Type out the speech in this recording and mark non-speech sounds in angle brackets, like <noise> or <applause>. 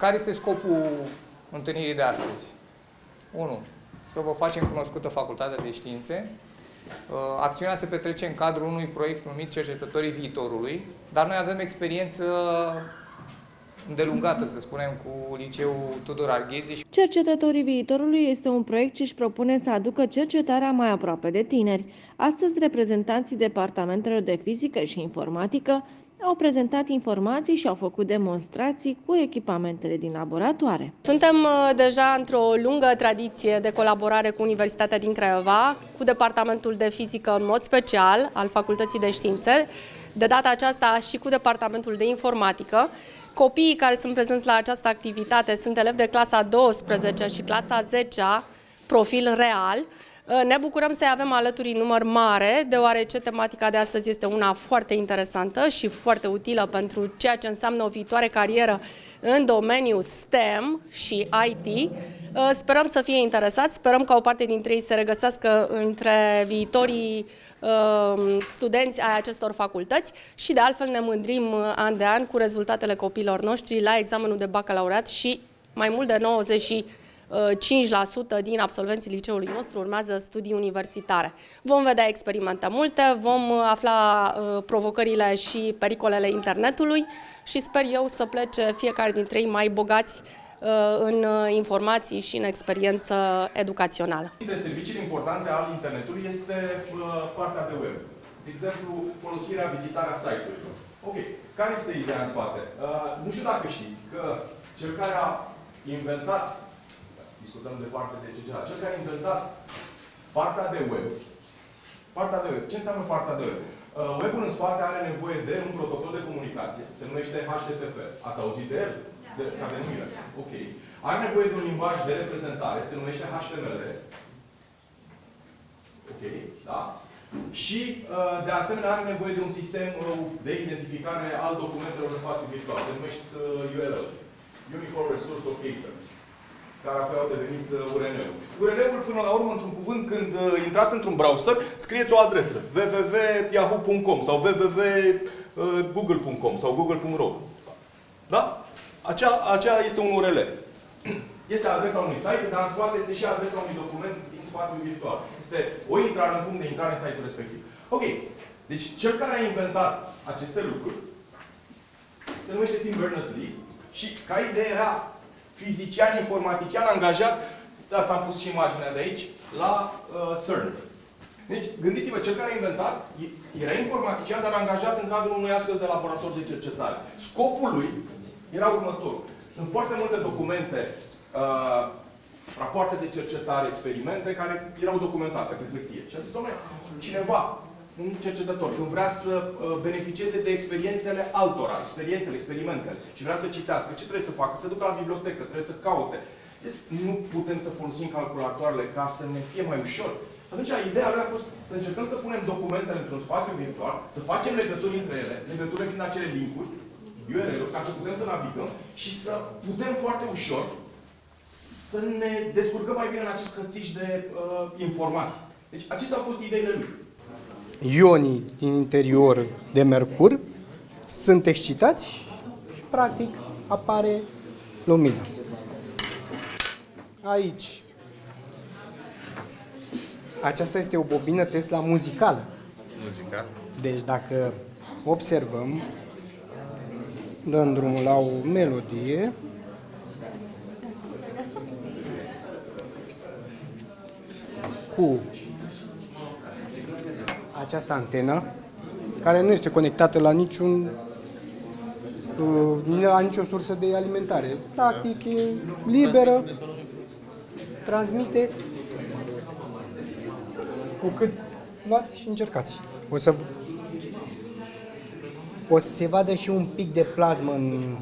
care este scopul întâlnirii de astăzi? 1. Să vă facem cunoscută Facultatea de Științe. Uh, acțiunea se petrece în cadrul unui proiect numit Cercetătorii Viitorului, dar noi avem experiență îndelungată, să spunem, cu liceul Tudor Arghezi. Cercetătorii viitorului este un proiect ce își propune să aducă cercetarea mai aproape de tineri. Astăzi, reprezentanții departamentelor de fizică și informatică au prezentat informații și au făcut demonstrații cu echipamentele din laboratoare. Suntem uh, deja într-o lungă tradiție de colaborare cu Universitatea din Craiova, cu Departamentul de Fizică în mod special al Facultății de Științe, de data aceasta și cu Departamentul de Informatică. Copiii care sunt prezenți la această activitate sunt elevi de clasa 12 și clasa 10 profil real. Ne bucurăm să avem alături număr mare, deoarece tematica de astăzi este una foarte interesantă și foarte utilă pentru ceea ce înseamnă o viitoare carieră în domeniul STEM și IT. Sperăm să fie interesați, sperăm ca o parte dintre ei să regăsească între viitorii Um, studenți ai acestor facultăți și de altfel ne mândrim uh, an de an cu rezultatele copiilor noștri la examenul de bacalaureat și mai mult de 95% din absolvenții liceului nostru urmează studii universitare. Vom vedea experimente multe, vom uh, afla uh, provocările și pericolele internetului și sper eu să plece fiecare dintre ei mai bogați Uh, în uh, informații și în experiență educațională. Dintre serviciile importante al internetului este uh, partea de web. De exemplu, folosirea, vizitarea site-urilor. Ok, care este ideea în spate? Nu știu dacă știți că cel care a inventat, discutăm de parte de CGA, cel care a inventat partea de web, partea de web, ce înseamnă partea de web? Webul în spate are nevoie de un protocol de comunicație, se numește HTTP. Ați auzit de el? de, ca denumire. Ok. Are nevoie de un limbaj de reprezentare, se numește HTML. Ok, da? Și, uh, de asemenea, are nevoie de un sistem uh, de identificare al documentelor în spațiu virtual. Se numește URL. Uh, Uniform Resource Locator care apoi au devenit URL-ul. URL-ul, până la urmă, într-un cuvânt, când intrați într-un browser, scrieți o adresă. www.yahoo.com sau www.google.com sau google.ro Da? Acea, acea este un URL. <clears throat> Este adresa unui site, dar în spate este și adresa unui document din spațiul virtual. Este o intrare în punct de intrare în site-ul respectiv. Ok. Deci, cel care a inventat aceste lucruri se numește Tim Berners-Lee și ca idee era fizician, informatician, angajat, de asta am pus și imaginea de aici, la uh, CERN. Deci, gândiți-vă, cel care a inventat era informatician, dar angajat în cadrul unui astfel de laborator de cercetare. Scopul lui era următorul. Sunt foarte multe documente, uh, rapoarte de cercetare, experimente, care erau documentate pe hârtie. Și a zis, domnule, cineva, un cercetător, când vrea să uh, beneficieze de experiențele altora, experiențele, experimentele, și vrea să citească, ce trebuie să facă? Să ducă la bibliotecă, trebuie să caute. Deci, nu putem să folosim calculatoarele ca să ne fie mai ușor. Atunci, ideea lui a fost să încercăm să punem documentele într-un spațiu virtual, să facem legături între ele, legăturile fiind acele linkuri, URL-uri ca să putem să navigăm și să putem foarte ușor să ne descurcăm mai bine în acest hățiș de uh, informații. Deci acestea au fost ideile lui. Ionii din interior de Mercur sunt excitați și practic apare lumina. Aici. Aceasta este o bobină Tesla muzicală. Muzical. Deci dacă observăm, dăm drumul la o melodie. Cu această antenă, care nu este conectată la niciun uh, la nicio sursă de alimentare. Practic, e liberă, transmite cu cât luați și încercați. O să o să se vadă și un pic de plasmă în